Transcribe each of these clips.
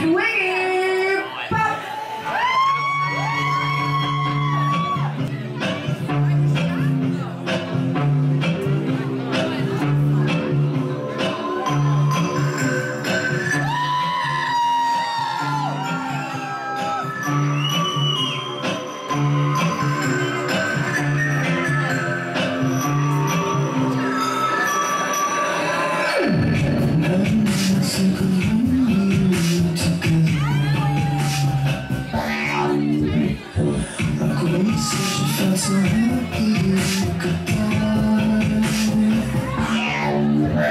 Twiggy Pop!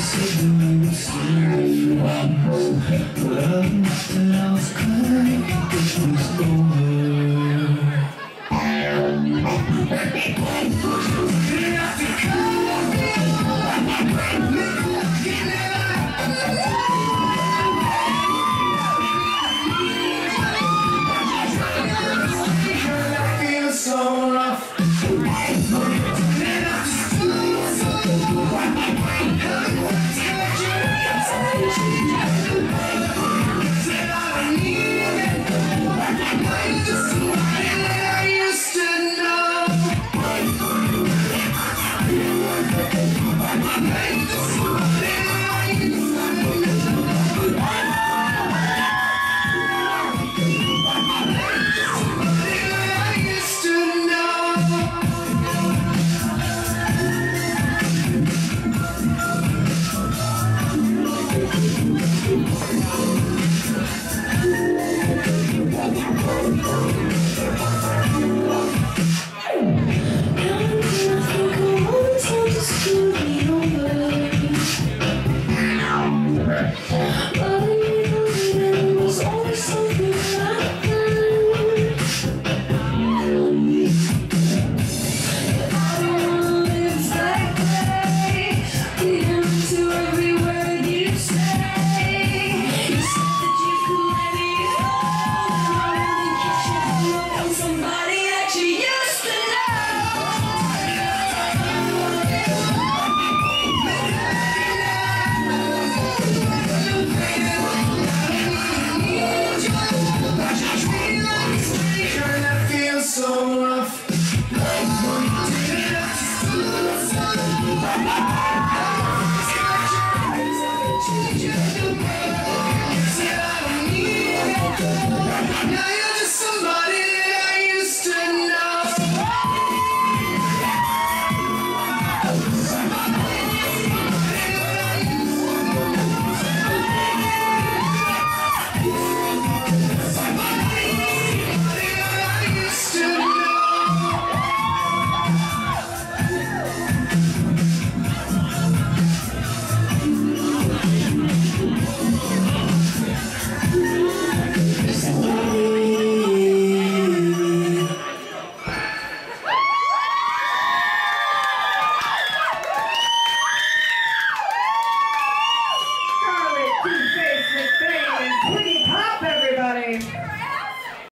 said that we would stay friends. But I understood I was glad it was over.